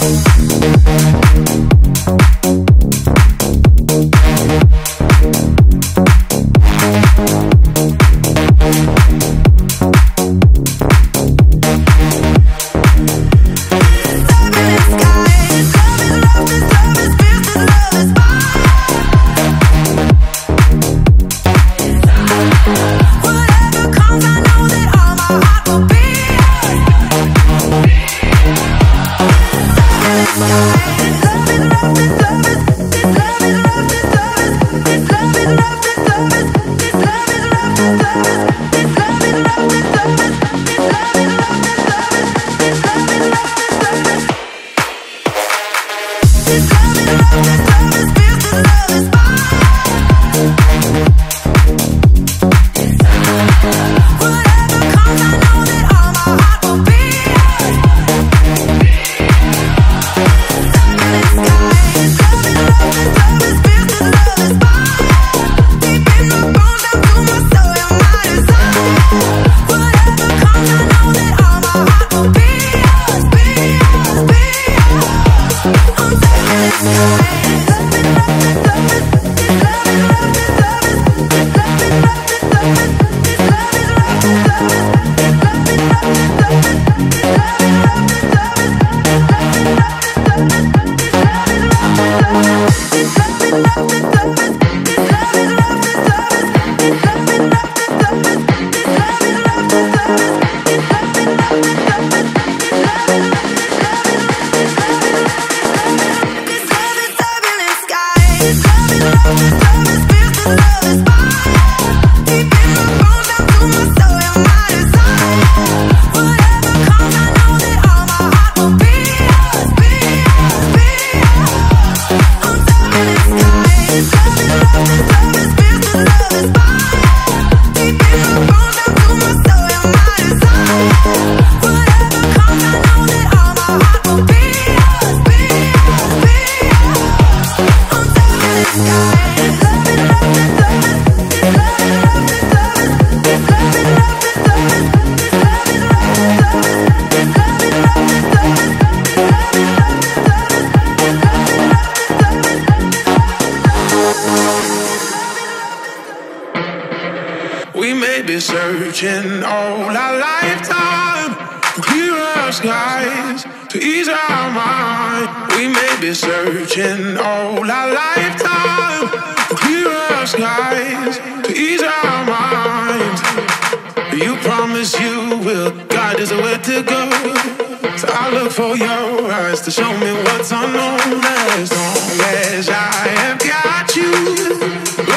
Thank you. we've been searching all our lifetime for clearer skies to ease our mind. We may be searching all our lifetime for clearer skies to ease our minds. You promise you will guide us where to go. So I look for your eyes to show me what's unknown. As long as I have got you.